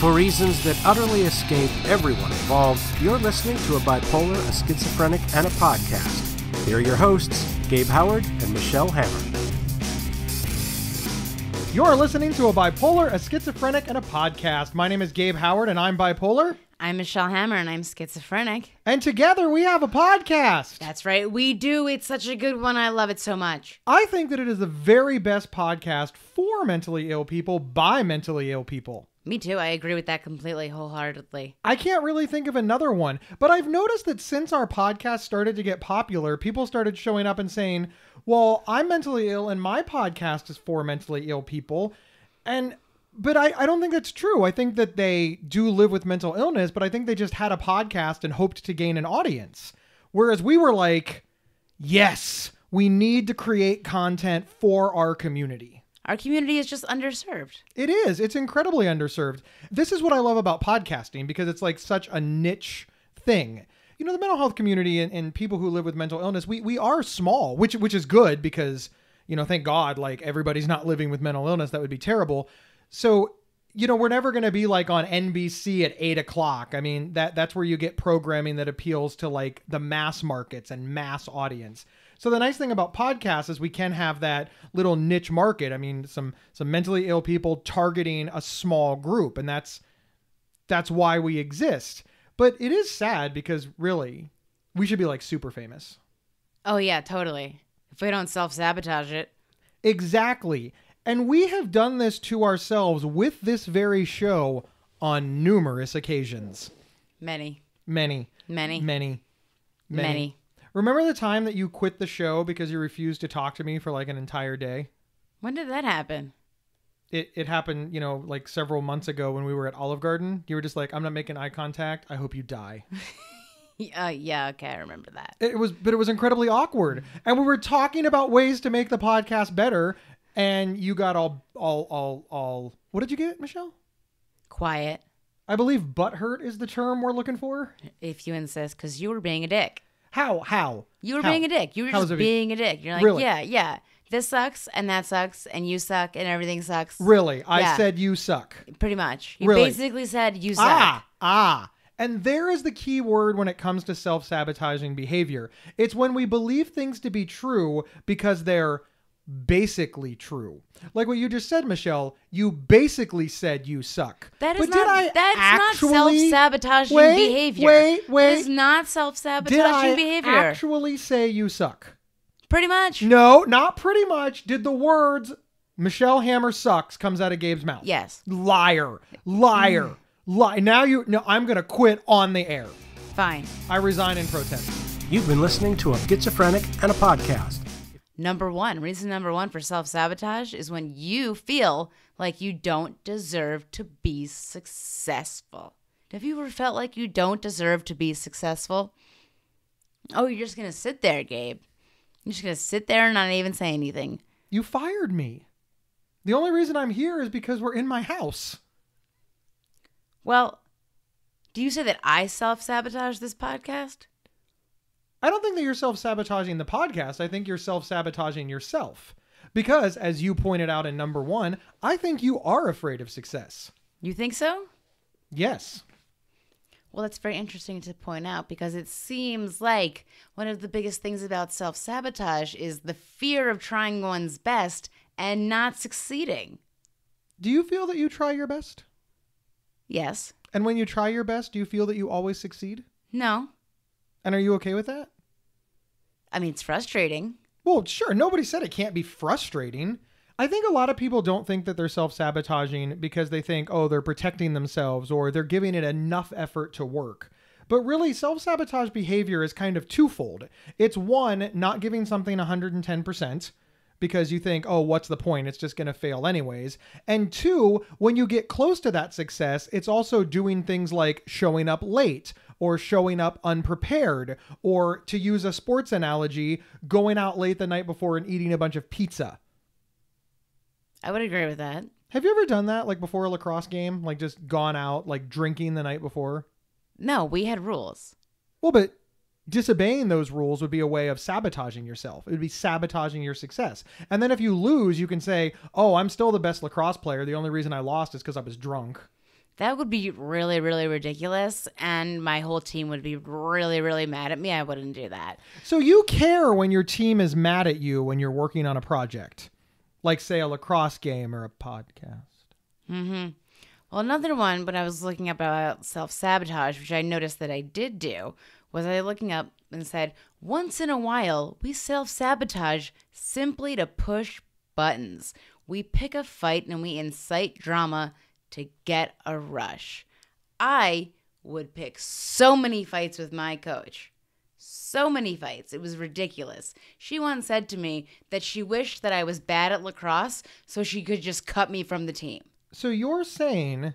For reasons that utterly escape everyone involved, you're listening to a bipolar, a schizophrenic, and a podcast. Here are your hosts, Gabe Howard and Michelle Hammer. You're listening to a bipolar, a schizophrenic, and a podcast. My name is Gabe Howard, and I'm bipolar. I'm Michelle Hammer and I'm schizophrenic. And together we have a podcast. That's right, we do. It's such a good one. I love it so much. I think that it is the very best podcast for mentally ill people by mentally ill people. Me too. I agree with that completely, wholeheartedly. I can't really think of another one, but I've noticed that since our podcast started to get popular, people started showing up and saying, Well, I'm mentally ill and my podcast is for mentally ill people. And but I, I don't think that's true. I think that they do live with mental illness, but I think they just had a podcast and hoped to gain an audience. Whereas we were like, yes, we need to create content for our community. Our community is just underserved. It is. It's incredibly underserved. This is what I love about podcasting because it's like such a niche thing. You know, the mental health community and, and people who live with mental illness, we, we are small, which which is good because, you know, thank God, like everybody's not living with mental illness. That would be terrible. So, you know, we're never going to be like on NBC at eight o'clock. I mean, that that's where you get programming that appeals to like the mass markets and mass audience. So the nice thing about podcasts is we can have that little niche market. I mean, some some mentally ill people targeting a small group, and that's that's why we exist. But it is sad because really, we should be like super famous. Oh, yeah, totally. If we don't self sabotage it. Exactly. And we have done this to ourselves with this very show on numerous occasions. Many. Many. Many. Many. Many. Remember the time that you quit the show because you refused to talk to me for like an entire day? When did that happen? It, it happened, you know, like several months ago when we were at Olive Garden. You were just like, I'm not making eye contact. I hope you die. Uh, yeah, okay, I remember that. It was, but it was incredibly awkward. And we were talking about ways to make the podcast better. And you got all, all, all, all. What did you get, Michelle? Quiet, I believe butthurt is the term we're looking for. if you insist, because you were being a dick. How? How? You were How? being a dick. You were How just being a dick. You're like, Really? yeah, yeah. This sucks, and that sucks, and you suck, and everything sucks. Really? I Yeah. said you suck. Pretty much. You Really? basically said you suck. Ah, ah. And there is the key word when it comes to self sabotaging behavior. It's when we believe things to be true because they're basically true. Like what you just said, Michelle. You basically said you suck. That is but not. did I that's actually, not self-sabotaging Wait, behavior. wait, That wait. is not self-sabotaging I behavior. actually say you suck? Pretty much. No, not pretty much. Did the words Michelle Hammer sucks comes out of Gabe's mouth? Yes. Liar. Liar. Mm. Lie. Now you no, I'm gonna quit on the air. Fine. I resign in protest. You've been listening to a schizophrenic and a podcast. Number one, reason number one for self-sabotage is when you feel like you don't deserve to be successful. Have you ever felt like you don't deserve to be successful? Oh, you're just gonna sit there, Gabe. You're just gonna sit there and not even say anything. You fired me. The only reason I'm here is because we're in my house. Well, do you say that I self-sabotage this podcast? I don't think that you're self sabotaging the podcast. I think you're self sabotaging yourself. Because, as you pointed out in number one, I think you are afraid of success. You think so? Yes. Well, that's very interesting to point out because it seems like one of the biggest things about self sabotage is the fear of trying one's best and not succeeding. Do you feel that you try your best? Yes. And when you try your best, do you feel that you always succeed? No. And are you okay with that? I mean, it's frustrating. Well, sure. Nobody said it can't be frustrating. I think a lot of people don't think that they're self sabotaging because they think, oh, they're protecting themselves or they're giving it enough effort to work. But really, self sabotage behavior is kind of twofold. It's one, not giving something 110% because you think, oh, what's the point? It's just going to fail anyways. And two, when you get close to that success, it's also doing things like showing up late or showing up unprepared, or to use a sports analogy, going out late the night before and eating a bunch of pizza. I would agree with that. Have you ever done that, like before a lacrosse game? Like just gone out, like drinking the night before? No, we had rules. Well, but disobeying those rules would be a way of sabotaging yourself. It would be sabotaging your success. And then if you lose, you can say, oh, I'm still the best lacrosse player. The only reason I lost is because I was drunk. That would be really, really ridiculous. And my whole team would be really, really mad at me. I wouldn't do that. So you care when your team is mad at you when you're working on a project, like say a lacrosse game or a podcast. Hmm. Well, another one, when I was looking up about self sabotage, which I noticed that I did do, was I looking up and said, once in a while, we self sabotage simply to push buttons. We pick a fight and we incite drama to get a rush. I would pick so many fights with my coach. So many fights. It was ridiculous. She once said to me that she wished that I was bad at lacrosse so she could just cut me from the team. So you're saying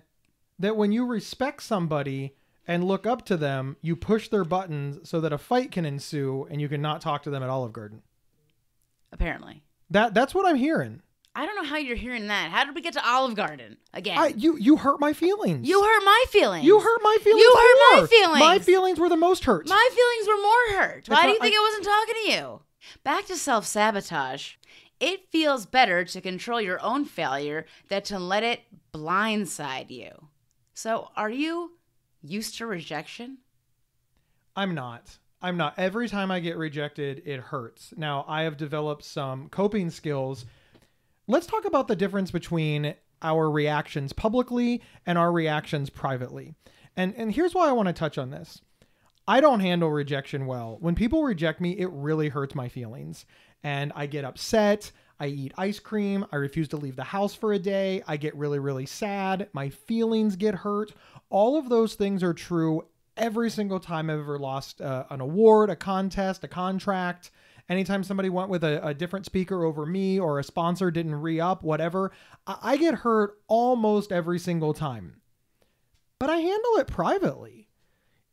that when you respect somebody and look up to them, you push their buttons so that a fight can ensue and you can not talk to them at Olive Garden. Apparently. That that's what I'm hearing. I don't know how you're hearing that. How did we get to Olive Garden again? I, you you hurt my feelings. you hurt my feelings. You hurt my feelings. You hurt my feelings. My feelings were the most hurt. My feelings were more hurt. Why do you think I- I wasn't talking to you? Back to self sabotage. It feels better to control your own failure than to let it blindside you. So, are you used to rejection? I'm not. I'm not. Every time I get rejected, it hurts. Now, I have developed some coping skills. Let's talk about the difference between our reactions publicly and our reactions privately. And and here's why I want to touch on this. I don't handle rejection well. When people reject me, it really hurts my feelings. And I get upset. I eat ice cream. I refuse to leave the house for a day. I get really, really sad. My feelings get hurt. All of those things are true every single time I've ever lost uh, an award, a contest, a contract. Anytime somebody went with a, a different speaker over me or a sponsor didn't re up, whatever, I, I get hurt almost every single time. But I handle it privately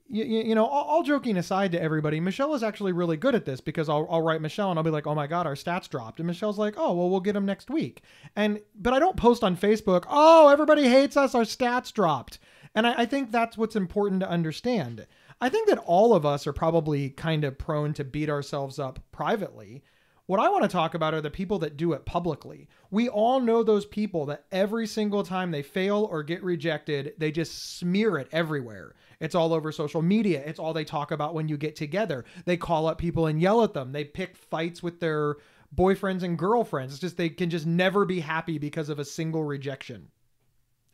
you, you know, all, all joking aside to everybody, Michelle is actually really good at this because I'll, I'll write Michelle and I'll be like, oh my God, our stats dropped. And Michelle's like, oh, well, we'll get them next week. And, but I don't post on Facebook, oh, everybody hates us, our stats dropped. And I, I think that's what's important to understand. I think that all of us are probably kind of prone to beat ourselves up privately. What I want to talk about are the people that do it publicly. We all know those people that every single time they fail or get rejected, they just smear it everywhere. It's all over social media. It's all they talk about when you get together. They call up people and yell at them. They pick fights with their boyfriends and girlfriends. It's just they can just never be happy because of a single rejection.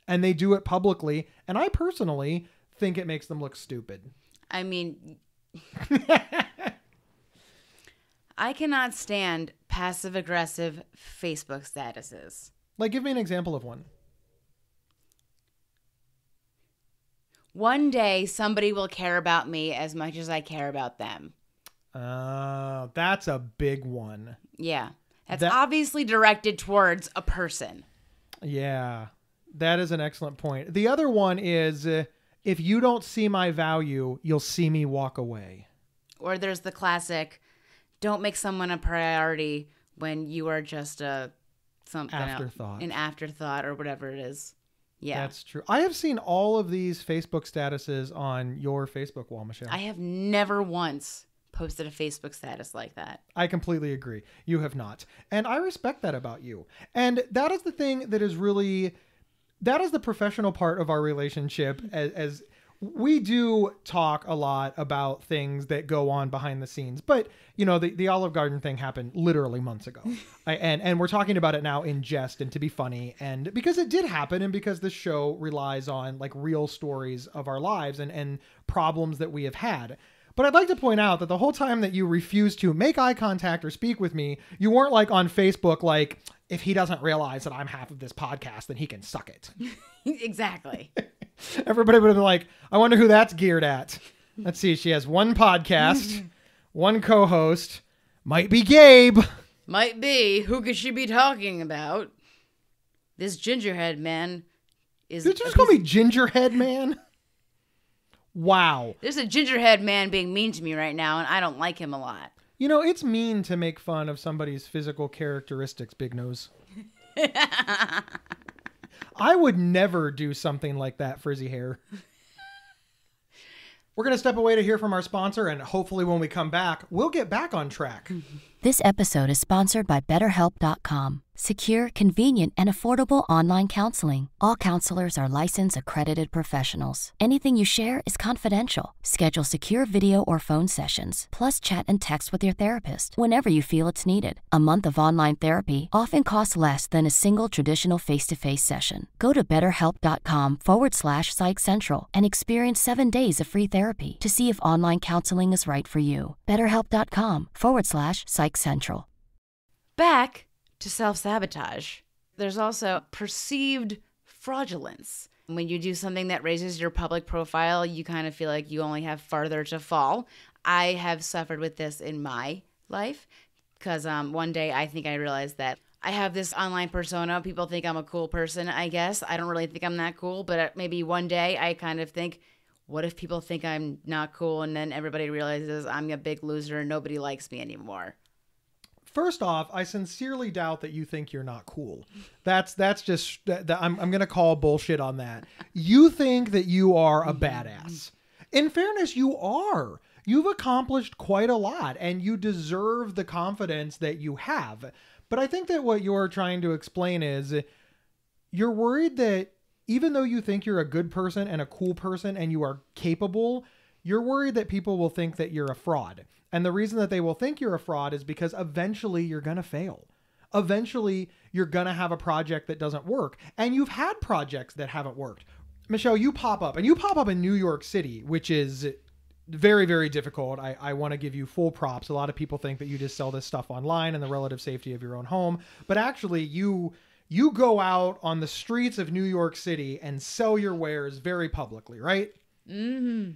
And they do it publicly. And I personally think it makes them look stupid. I mean, I cannot stand passive aggressive Facebook statuses. Like, give me an example of one. One day, somebody will care about me as much as I care about them. Uh, that's a big one. Yeah. That's That- obviously directed towards a person. Yeah, that is an excellent point. The other one is uh, if you don't see my value, you'll see me walk away. Or there's the classic don't make someone a priority when you are just a something else- Afterthought. an afterthought or whatever it is. Yeah. That's true. I have seen all of these Facebook statuses on your Facebook wall, Michelle. I have never once posted a Facebook status like that. I completely agree. You have not. And I respect that about you. And that is the thing that is really that is the professional part of our relationship as, as we do talk a lot about things that go on behind the scenes. But, you know, the, the Olive Garden thing happened literally months ago. I, and and we're talking about it now in jest and to be funny and because it did happen and because the show relies on like real stories of our lives and and problems that we have had. But I'd like to point out that the whole time that you refused to make eye contact or speak with me, you weren't like on Facebook, like, if he doesn't realize that I'm half of this podcast, then he can suck it. exactly. Everybody would have been like, I wonder who that's geared at. Let's see. She has one podcast, one co host, might be Gabe. Might be. Who could she be talking about? This gingerhead man is. Did you just call me Gingerhead Man? Wow. There's a gingerhead man being mean to me right now, and I don't like him a lot. You know, it's mean to make fun of somebody's physical characteristics, Big Nose. I would never do something like that, frizzy hair. We're going to step away to hear from our sponsor, and hopefully, when we come back, we'll get back on track. This episode is sponsored by BetterHelp.com. Secure, convenient, and affordable online counseling. All counselors are licensed, accredited professionals. Anything you share is confidential. Schedule secure video or phone sessions, plus chat and text with your therapist whenever you feel it's needed. A month of online therapy often costs less than a single traditional face to face session. Go to betterhelp.com forward slash psych central and experience seven days of free therapy to see if online counseling is right for you. BetterHelp.com forward slash psych central. Back to self sabotage. There's also perceived fraudulence. When you do something that raises your public profile, you kind of feel like you only have farther to fall. I have suffered with this in my life because um, one day I think I realized that I have this online persona. People think I'm a cool person, I guess. I don't really think I'm that cool, but uh, maybe one day I kind of think, what if people think I'm not cool and then everybody realizes I'm a big loser and nobody likes me anymore? First off, I sincerely doubt that you think you're not cool. That's that's just that, that- I'm I'm gonna call bullshit on that. You think that you are a badass. In fairness, you are. You've accomplished quite a lot, and you deserve the confidence that you have. But I think that what you're trying to explain is you're worried that even though you think you're a good person and a cool person and you are capable, you're worried that people will think that you're a fraud. And the reason that they will think you're a fraud is because eventually you're going to fail. Eventually you're going to have a project that doesn't work. And you've had projects that haven't worked. Michelle, you pop up and you pop up in New York City, which is very, very difficult. I, I want to give you full props. A lot of people think that you just sell this stuff online in the relative safety of your own home, but actually you you go out on the streets of New York City and sell your wares very publicly, right? Mm-hmm.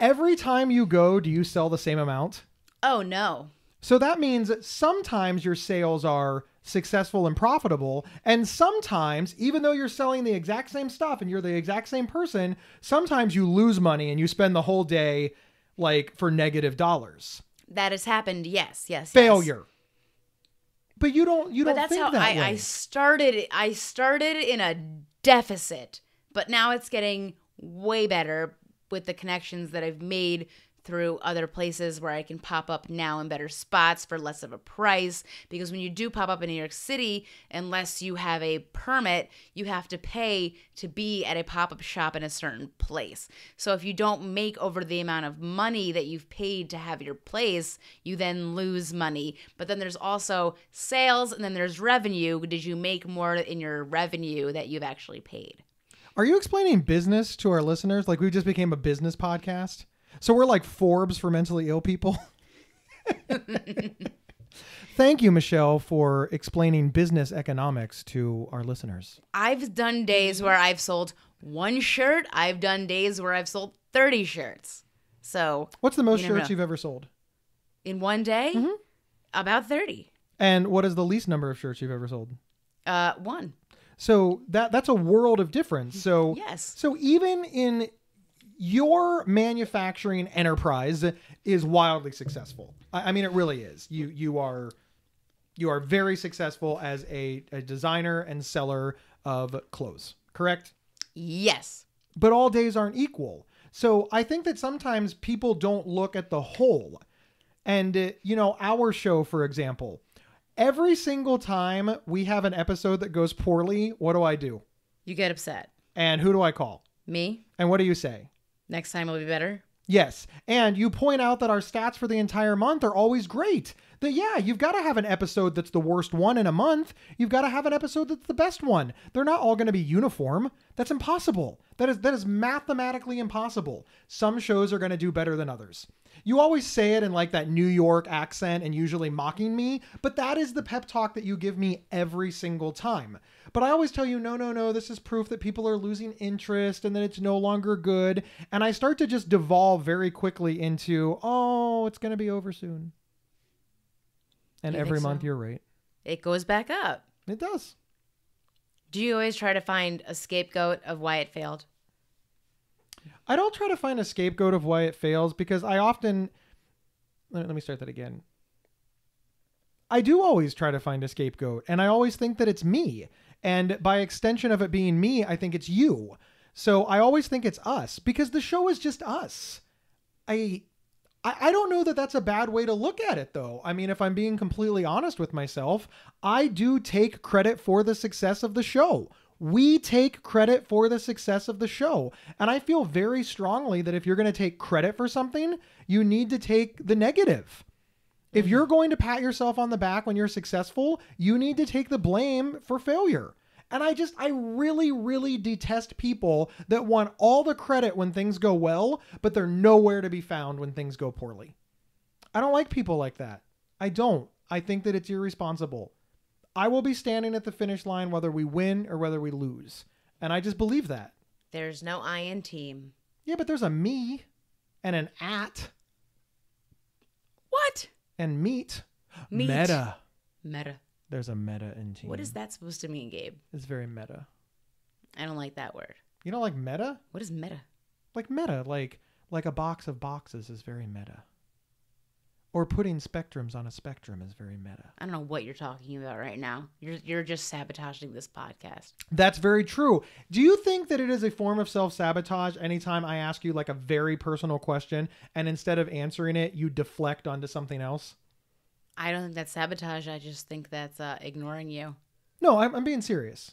Every time you go, do you sell the same amount? Oh, no. So that means sometimes your sales are successful and profitable, and sometimes, even though you're selling the exact same stuff and you're the exact same person, sometimes you lose money and you spend the whole day like for negative dollars. That has happened. Yes, yes. yes. Failure. But you don't you But don't that's think how that I, way. I started. I started in a deficit, but now it's getting way better with the connections that I've made through other places where I can pop up now in better spots for less of a price. Because when you do pop up in New York City, unless you have a permit, you have to pay to be at a pop up shop in a certain place. So if you don't make over the amount of money that you've paid to have your place, you then lose money. But then there's also sales and then there's revenue. Did you make more in your revenue that you've actually paid? Are you explaining business to our listeners? Like we just became a business podcast? So we're like Forbes for mentally ill people. Thank you, Michelle, for explaining business economics to our listeners. I've done days where I've sold one shirt. I've done days where I've sold 30 shirts. So What's the most You shirts know. you've ever sold? in one day, Mm-hmm. about 30. And what is the least number of shirts you've ever sold? Uh, one. So that that's a world of difference. So Yes. So even in your manufacturing enterprise is wildly successful. I, I mean, it really is. You you are you are very successful as a, a designer and seller of clothes. Correct. Yes. but all days aren't equal. So I think that sometimes people don't look at the whole. And, uh, you know, our show, for example, every single time we have an episode that goes poorly, what do I do? You get upset. And who do I call? Me? And what do you say? Next time will be better. Yes. And you point out that our stats for the entire month are always great. That, yeah, you've got to have an episode that's the worst one in a month. You've got to have an episode that's the best one. They're not all going to be uniform. That's impossible. That is that is mathematically impossible. Some shows are going to do better than others. You always say it in like that New York accent and usually mocking me, but that is the pep talk that you give me every single time. But I always tell you, no, no, no, this is proof that people are losing interest and that it's no longer good. And I start to just devolve very quickly into, oh, it's going to be over soon. And You every month so? you're right. It goes back up. It does. Do you always try to find a scapegoat of why it failed? I don't try to find a scapegoat of why it fails because I often let let me start that again. I do always try to find a scapegoat and I always think that it's me. And by extension of it being me, I think it's you. So I always think it's us because the show is just us. I I, I don't know that that's a bad way to look at it, though. I mean, if I'm being completely honest with myself, I do take credit for the success of the show. We take credit for the success of the show. And I feel very strongly that if you're going to take credit for something, you need to take the negative. If mm. you're going to pat yourself on the back when you're successful, you need to take the blame for failure. And I just, I really, really detest people that want all the credit when things go well, but they're nowhere to be found when things go poorly. I don't like people like that. I don't. I think that it's irresponsible. I will be standing at the finish line whether we win or whether we lose. And I just believe that. There's no I in team. Yeah, but there's a me and an at What? and meet. Meet. Meta. Meta. There's a meta in team. What is that supposed to mean, Gabe? It's very meta. I don't like that word. You don't like meta? What is meta? Like meta, like like a box of boxes is very meta. Or putting spectrums on a spectrum is very meta. I don't know what you're talking about right now. You're you're just sabotaging this podcast. That's very true. Do you think that it is a form of self sabotage anytime I ask you like a very personal question and instead of answering it, you deflect onto something else? I don't think that's sabotage. I just think that's uh, ignoring you. No, I'm, I'm being serious.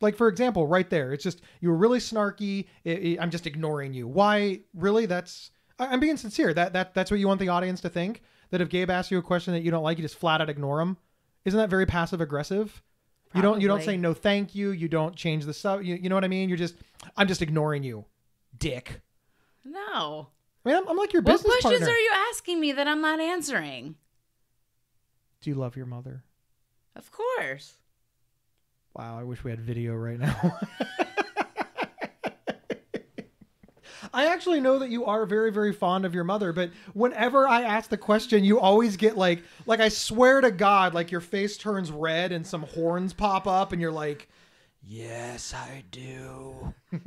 Like, for example, right there, it's just you were really snarky. i i I'm just ignoring you. Why? Really? That's. I- I'm being sincere. That that that's what you want the audience to think. That if Gabe asks you a question that you don't like, you just flat out ignore him. Isn't that very passive aggressive? You don't you don't say no thank you. You don't change the sub. You, you know what I mean? You're just I'm just ignoring you, dick. No. I mean, I'm, I'm like your What business What questions partner. are you asking me that I'm not answering? Do you love your mother? Of course. Wow, I wish we had video right now. I actually know that you are very, very fond of your mother, but whenever I ask the question, you always get like, like I swear to God, like your face turns red and some horns pop up, and you're like, "Yes, I do."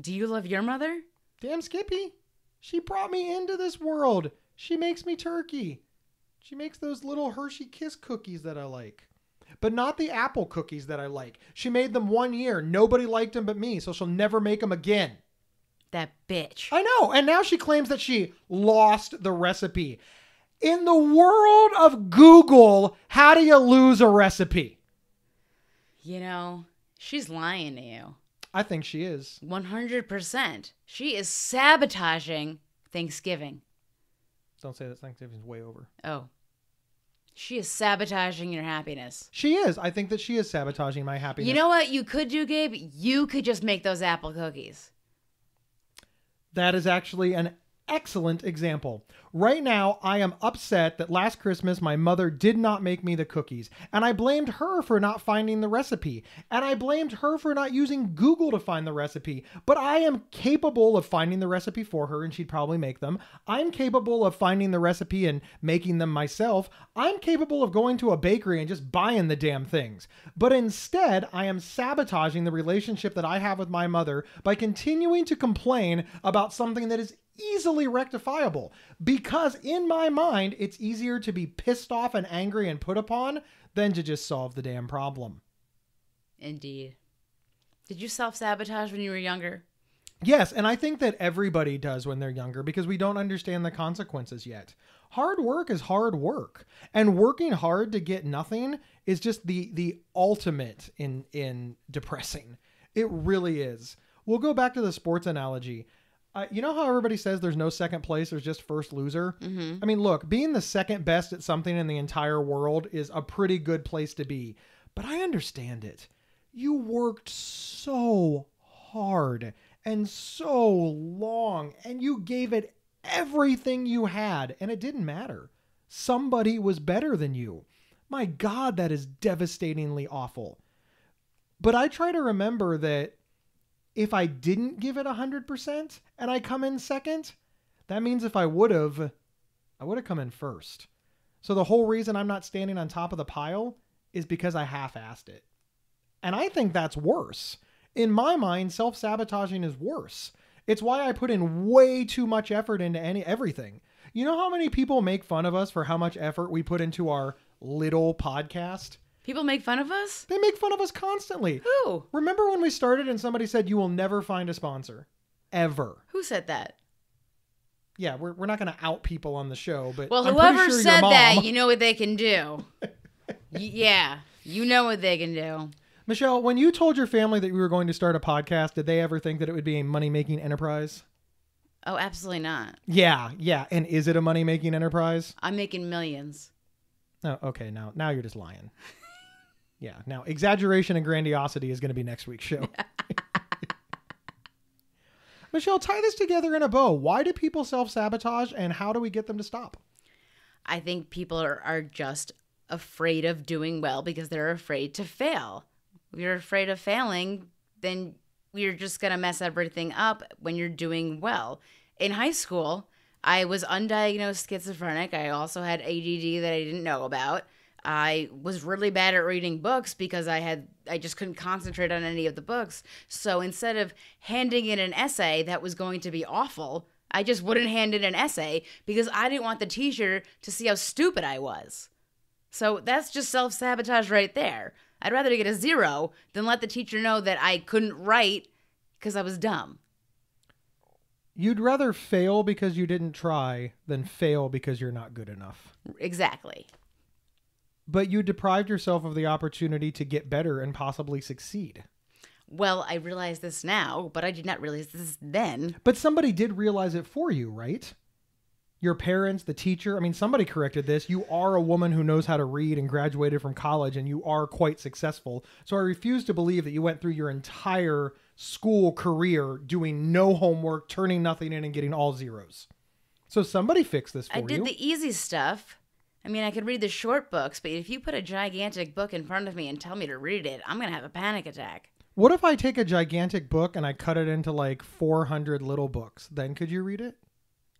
Do you love your mother? Damn, Skippy, she brought me into this world. She makes me turkey. She makes those little Hershey Kiss cookies that I like. But not the apple cookies that I like. She made them one year. Nobody liked them but me, so she'll never make them again. That bitch. I know. And now she claims that she lost the recipe. In the world of Google, how do you lose a recipe? You know, she's lying to you. I think she is. 100%. She is sabotaging Thanksgiving. Don't say that Thanksgiving's way over. Oh. She is sabotaging your happiness. She is. I think that she is sabotaging my happiness. You know what you could do, Gabe? You could just make those apple cookies. That is actually an excellent example. Right now, I am upset that last Christmas my mother did not make me the cookies, and I blamed her for not finding the recipe, and I blamed her for not using Google to find the recipe. But I am capable of finding the recipe for her, and she'd probably make them. I'm capable of finding the recipe and making them myself. I'm capable of going to a bakery and just buying the damn things. But instead, I am sabotaging the relationship that I have with my mother by continuing to complain about something that is easily rectifiable because in my mind it's easier to be pissed off and angry and put upon than to just solve the damn problem. Indeed. Did you self sabotage when you were younger? Yes, and I think that everybody does when they're younger because we don't understand the consequences yet. Hard work is hard work, and working hard to get nothing is just the the ultimate in in depressing. It really is. We'll go back to the sports analogy. Uh, you know how everybody says there's no second place, there's just first loser? Mm-hmm. I mean, look, being the second best at something in the entire world is a pretty good place to be. But I understand it. You worked so hard and so long, and you gave it everything you had, and it didn't matter. Somebody was better than you. My God, that is devastatingly awful. But I try to remember that if I didn't give it 100% and I come in second, that means if I would have, I would have come in first. So the whole reason I'm not standing on top of the pile is because I half assed it. And I think that's worse. In my mind, self sabotaging is worse. It's why I put in way too much effort into any everything. You know how many people make fun of us for how much effort we put into our little podcast? People make fun of us? They make fun of us constantly. Who? Remember when we started and somebody said you will never find a sponsor? Ever. Who said that? Yeah, we're, we're not going to out people on the show, but Well, I'm whoever sure said that, you know what they can do. Y- yeah, you know what they can do. Michelle, when you told your family that you were going to start a podcast, did they ever think that it would be a money making enterprise? Oh, absolutely not. Yeah, yeah. And is it a money making enterprise? I'm making millions. Oh, okay. Now, now you're just lying. yeah. Now, exaggeration and grandiosity is going to be next week's show. Michelle, tie this together in a bow. Why do people self sabotage, and how do we get them to stop? I think people are, are just afraid of doing well because they're afraid to fail. If you're afraid of failing, then you're just going to mess everything up when you're doing well. In high school, I was undiagnosed schizophrenic. I also had ADD that I didn't know about. I was really bad at reading books because I had I just couldn't concentrate on any of the books. So instead of handing in an essay that was going to be awful, I just wouldn't hand in an essay because I didn't want the teacher to see how stupid I was. So that's just self sabotage right there. I'd rather get a zero than let the teacher know that I couldn't write because I was dumb. You'd rather fail because you didn't try than fail because you're not good enough. Exactly. But you deprived yourself of the opportunity to get better and possibly succeed. Well, I realize this now, but I did not realize this then. But somebody did realize it for you, right? Your parents, the teacher. I mean, somebody corrected this. You are a woman who knows how to read and graduated from college, and you are quite successful. So I refuse to believe that you went through your entire school career doing no homework, turning nothing in, and getting all zeros. So somebody fixed this for you. I did you. the easy stuff. I mean, I could read the short books, but if you put a gigantic book in front of me and tell me to read it, I'm going to have a panic attack. what if I take a gigantic book and I cut it into like 400 little books? Then could you read it?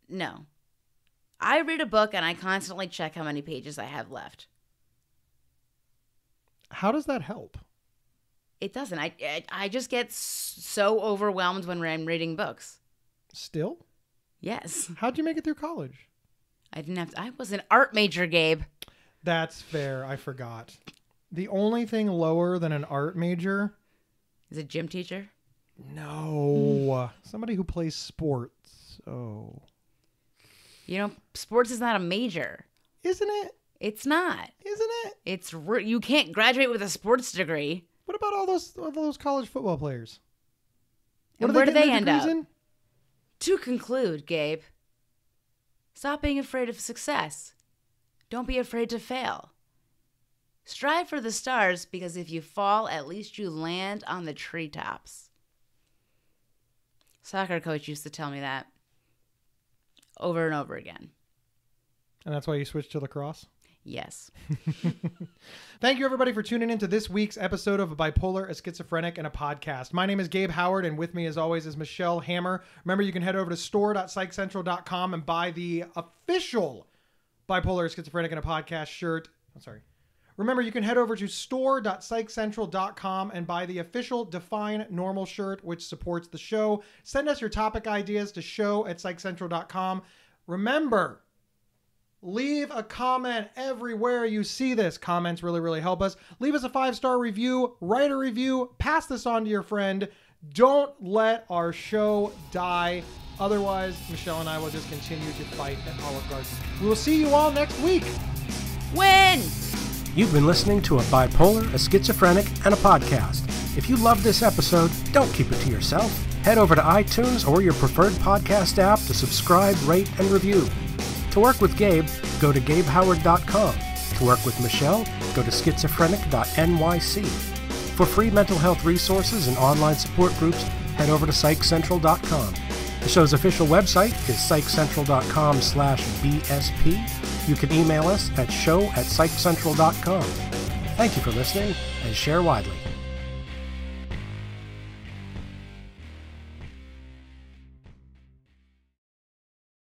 No. I read a book and I constantly check how many pages I have left. How does that help? It doesn't. I I, I just get so overwhelmed when I'm reading books. Still? Yes. How'd you make it through college? I didn't have to, I was an art major, Gabe. That's fair. I forgot. The only thing lower than an art major? Is a gym teacher? No. Somebody who plays sports. Oh. You know, sports is not a major. Isn't it? It's not. Isn't it? It's re- you can't graduate with a sports degree. What about all those all those college football players? And are where do they end up? in? To conclude, Gabe, stop being afraid of success. Don't be afraid to fail. Strive for the stars because if you fall, at least you land on the treetops. Soccer coach used to tell me that over and over again. And that's why you switched to lacrosse? Yes. Thank you, everybody, for tuning in to this week's episode of a Bipolar, a Schizophrenic, and a Podcast. My name is Gabe Howard, and with me, as always, is Michelle Hammer. Remember, you can head over to store.psychcentral.com and buy the official Bipolar, a Schizophrenic, and a Podcast shirt. I'm sorry. Remember, you can head over to store.psychcentral.com and buy the official Define Normal shirt, which supports the show. Send us your topic ideas to show at psychcentral.com. Remember, Leave a comment everywhere you see this. Comments really, really help us. Leave us a five star review, write a review, pass this on to your friend. Don't let our show die. Otherwise, Michelle and I will just continue to fight at Olive Garden. We will see you all next week. Win! You've been listening to a bipolar, a schizophrenic, and a podcast. If you love this episode, don't keep it to yourself. Head over to iTunes or your preferred podcast app to subscribe, rate, and review. To work with Gabe, go to gabehoward.com. To work with Michelle, go to schizophrenic.nyc. For free mental health resources and online support groups, head over to psychcentral.com. The show's official website is psychcentral.com slash BSP. You can email us at show at psychcentral.com. Thank you for listening and share widely.